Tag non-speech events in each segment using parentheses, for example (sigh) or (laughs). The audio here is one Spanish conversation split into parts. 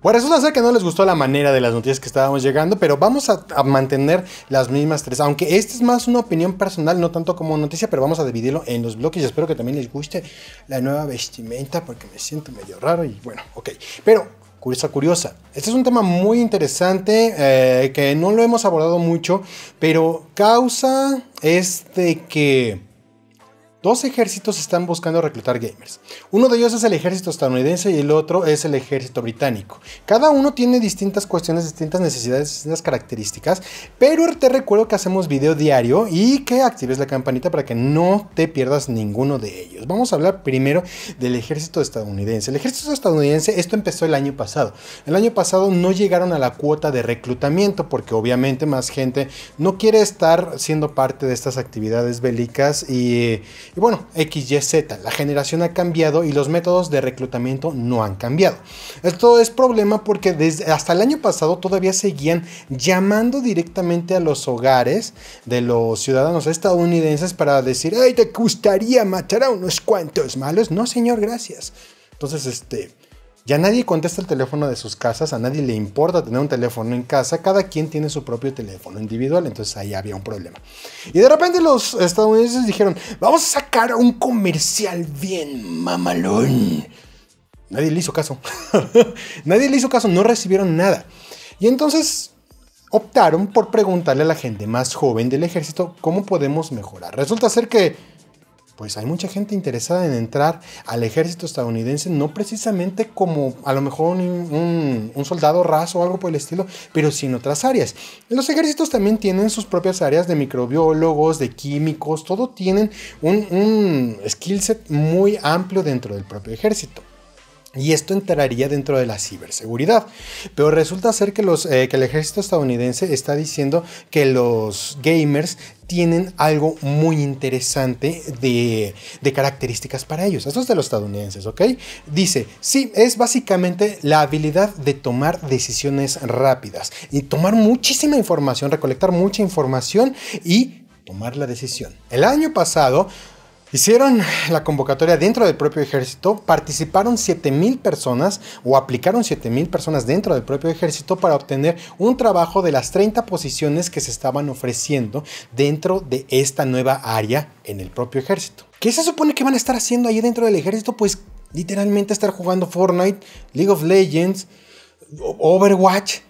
Pues resulta ser que no les gustó la manera de las noticias que estábamos llegando, pero vamos a, mantener las mismas tres. Aunque esta es más una opinión personal, no tanto como noticia, pero vamos a dividirlo en los bloques. Y espero que también les guste la nueva vestimenta porque me siento medio raro y bueno, ok. Pero curiosa, curiosa. Este es un tema muy interesante eh, que no lo hemos abordado mucho, pero causa es de que Dos ejércitos están buscando reclutar gamers. Uno de ellos es el ejército estadounidense y el otro es el ejército británico. Cada uno tiene distintas cuestiones, distintas necesidades, distintas características, pero te recuerdo que hacemos video diario y que actives la campanita para que no te pierdas ninguno de ellos. Vamos a hablar primero del ejército estadounidense. El ejército estadounidense, esto empezó el año pasado. El año pasado no llegaron a la cuota de reclutamiento porque obviamente más gente no quiere estar siendo parte de estas actividades bélicas y y bueno, XYZ, la generación ha cambiado y los métodos de reclutamiento no han cambiado. Esto es problema porque desde hasta el año pasado todavía seguían llamando directamente a los hogares de los ciudadanos estadounidenses para decir, ay, ¿te gustaría matar a unos cuantos malos? No, señor, gracias. Entonces, este, ya nadie contesta el teléfono de sus casas, a nadie le importa tener un teléfono en casa, cada quien tiene su propio teléfono individual, entonces ahí había un problema. Y de repente los estadounidenses dijeron, vamos a sacar un comercial bien mamalón. Nadie le hizo caso. (laughs) nadie le hizo caso, no recibieron nada. Y entonces optaron por preguntarle a la gente más joven del ejército cómo podemos mejorar. Resulta ser que pues hay mucha gente interesada en entrar al ejército estadounidense, no precisamente como a lo mejor un, soldado raso o algo por el estilo, pero sí en otras áreas. Los ejércitos también tienen sus propias áreas de microbiólogos, de químicos, todo tienen un, un skill set muy amplio dentro del propio ejército. Y esto entraría dentro de la ciberseguridad. Pero resulta ser que, los, eh, que el ejército estadounidense está diciendo que los gamers tienen algo muy interesante de, de, características para ellos. Esto es de los estadounidenses, ¿ok? Dice, sí, es básicamente la habilidad de tomar decisiones rápidas y tomar muchísima información, recolectar mucha información y tomar la decisión. El año pasado Hicieron la convocatoria dentro del propio ejército, participaron 7.000 personas o aplicaron 7.000 personas dentro del propio ejército para obtener un trabajo de las 30 posiciones que se estaban ofreciendo dentro de esta nueva área en el propio ejército. ¿Qué se supone que van a estar haciendo ahí dentro del ejército? Pues literalmente estar jugando Fortnite, League of Legends, Overwatch.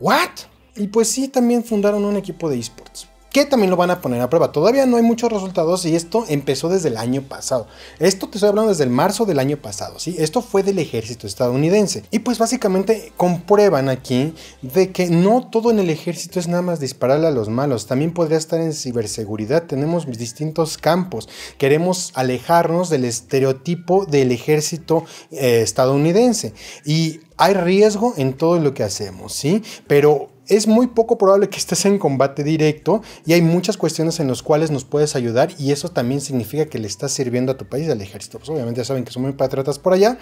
¿What? Y pues sí, también fundaron un equipo de esports que también lo van a poner a prueba. Todavía no hay muchos resultados y esto empezó desde el año pasado. Esto te estoy hablando desde el marzo del año pasado, ¿sí? Esto fue del ejército estadounidense. Y pues básicamente comprueban aquí de que no todo en el ejército es nada más dispararle a los malos. También podría estar en ciberseguridad. Tenemos distintos campos. Queremos alejarnos del estereotipo del ejército eh, estadounidense. Y hay riesgo en todo lo que hacemos, ¿sí? Pero es muy poco probable que estés en combate directo y hay muchas cuestiones en las cuales nos puedes ayudar y eso también significa que le estás sirviendo a tu país, al ejército. Pues obviamente ya saben que son muy patriotas por allá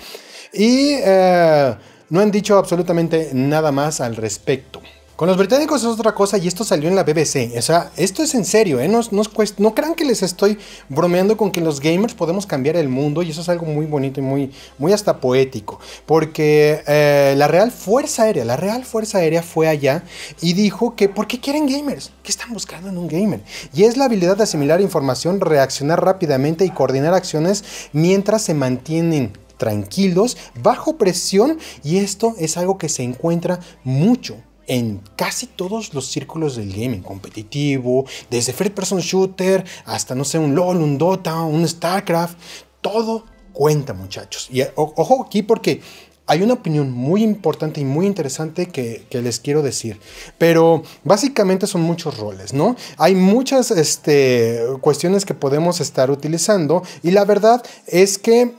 y eh, no han dicho absolutamente nada más al respecto. Con los británicos es otra cosa y esto salió en la BBC. O sea, esto es en serio, ¿eh? No, no, crean que les estoy bromeando con que los gamers podemos cambiar el mundo y eso es algo muy bonito y muy, muy hasta poético. Porque eh, la Real Fuerza Aérea, la Real Fuerza Aérea fue allá y dijo que ¿por qué quieren gamers? ¿Qué están buscando en un gamer? Y es la habilidad de asimilar información, reaccionar rápidamente y coordinar acciones mientras se mantienen tranquilos, bajo presión y esto es algo que se encuentra mucho en casi todos los círculos del gaming competitivo, desde first person shooter hasta, no sé, un LOL, un Dota, un StarCraft, todo cuenta muchachos. Y ojo aquí porque hay una opinión muy importante y muy interesante que, les quiero decir. Pero básicamente son muchos roles, ¿no? Hay muchas este, cuestiones que podemos estar utilizando y la verdad es que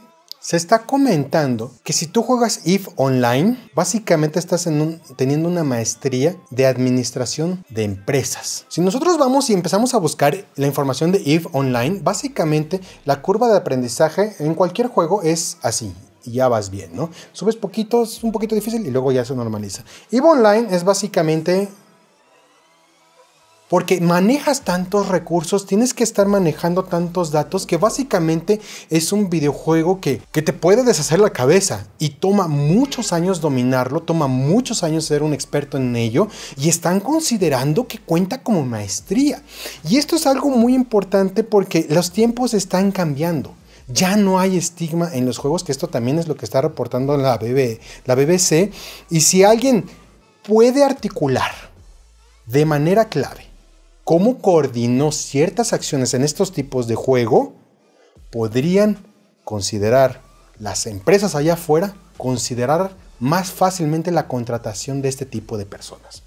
se está comentando que si tú juegas IF Online, básicamente estás teniendo una maestría de administración de empresas. Si nosotros vamos y empezamos a buscar la información de IF Online, básicamente la curva de aprendizaje en cualquier juego es así y ya vas bien, ¿no? Subes poquito, es un poquito difícil y luego ya se normaliza. EVE Online es básicamente Porque manejas tantos recursos, tienes que estar manejando tantos datos que básicamente es un videojuego que, que, te puede deshacer la cabeza y toma muchos años dominarlo, toma muchos años ser un experto en ello y están considerando que cuenta como maestría. Y esto es algo muy importante porque los tiempos están cambiando. Ya no hay estigma en los juegos, que esto también es lo que está reportando la, la BBC. Y si alguien puede articular de manera clave cómo coordinó ciertas acciones en estos tipos de juego, podrían considerar las empresas allá afuera, considerar más fácilmente la contratación de este tipo de personas.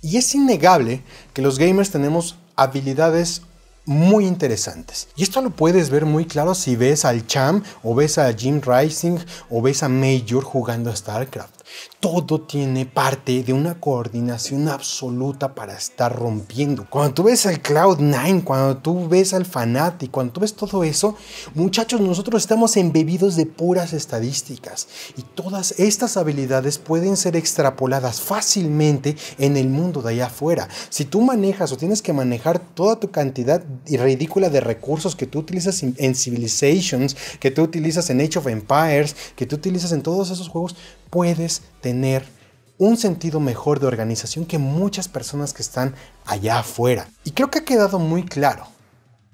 Y es innegable que los gamers tenemos habilidades muy interesantes. Y esto lo puedes ver muy claro si ves al Cham o ves a Jim Rising o ves a Major jugando a StarCraft todo tiene parte de una coordinación absoluta para estar rompiendo. Cuando tú ves al Cloud9, cuando tú ves al Fanatic, cuando tú ves todo eso, muchachos, nosotros estamos embebidos de puras estadísticas y todas estas habilidades pueden ser extrapoladas fácilmente en el mundo de allá afuera. Si tú manejas o tienes que manejar toda tu cantidad ridícula de recursos que tú utilizas en Civilizations, que tú utilizas en Age of Empires, que tú utilizas en todos esos juegos, puedes tener un sentido mejor de organización que muchas personas que están allá afuera. Y creo que ha quedado muy claro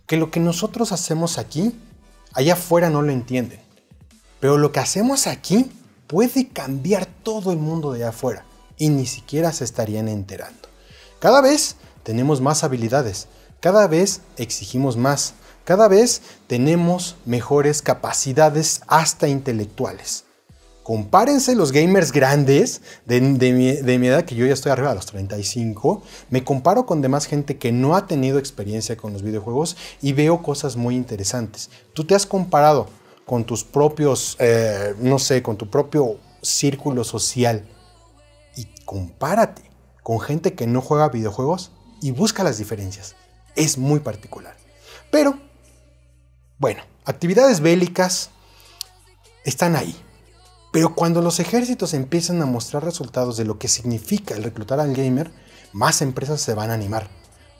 que lo que nosotros hacemos aquí, allá afuera no lo entienden. Pero lo que hacemos aquí puede cambiar todo el mundo de allá afuera y ni siquiera se estarían enterando. Cada vez tenemos más habilidades, cada vez exigimos más, cada vez tenemos mejores capacidades hasta intelectuales. Compárense los gamers grandes de, mi, edad, que yo ya estoy arriba de los 35. Me comparo con demás gente que no ha tenido experiencia con los videojuegos y veo cosas muy interesantes. Tú te has comparado con tus propios, eh, no sé, con tu propio círculo social y compárate con gente que no juega videojuegos y busca las diferencias. Es muy particular. Pero, bueno, actividades bélicas están ahí pero cuando los ejércitos empiezan a mostrar resultados de lo que significa el reclutar al gamer, más empresas se van a animar.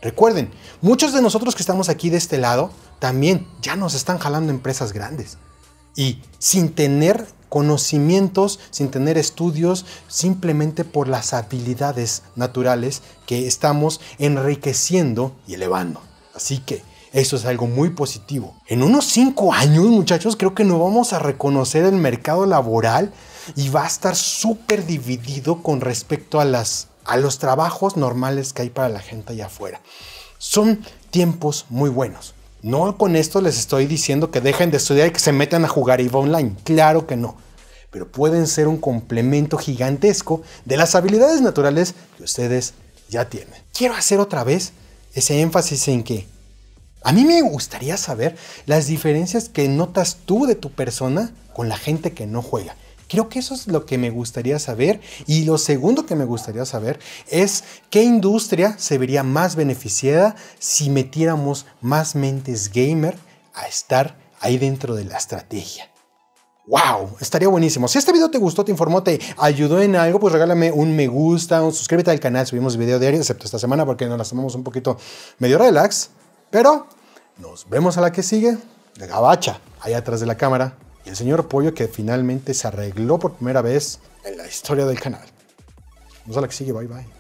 Recuerden, muchos de nosotros que estamos aquí de este lado también ya nos están jalando empresas grandes. Y sin tener conocimientos, sin tener estudios, simplemente por las habilidades naturales que estamos enriqueciendo y elevando. Así que eso es algo muy positivo. En unos 5 años, muchachos, creo que no vamos a reconocer el mercado laboral y va a estar súper dividido con respecto a, las, a los trabajos normales que hay para la gente allá afuera. Son tiempos muy buenos. No con esto les estoy diciendo que dejen de estudiar y que se metan a jugar EVE Online. Claro que no. Pero pueden ser un complemento gigantesco de las habilidades naturales que ustedes ya tienen. Quiero hacer otra vez ese énfasis en que a mí me gustaría saber las diferencias que notas tú de tu persona con la gente que no juega. Creo que eso es lo que me gustaría saber. Y lo segundo que me gustaría saber es qué industria se vería más beneficiada si metiéramos más mentes gamer a estar ahí dentro de la estrategia. ¡Wow! Estaría buenísimo. Si este video te gustó, te informó, te ayudó en algo, pues regálame un me gusta, un suscríbete al canal. Subimos video diario, excepto esta semana porque nos las tomamos un poquito medio relax. Pero nos vemos a la que sigue, de Gabacha, ahí atrás de la cámara, y el señor Pollo que finalmente se arregló por primera vez en la historia del canal. Vamos a la que sigue, bye bye.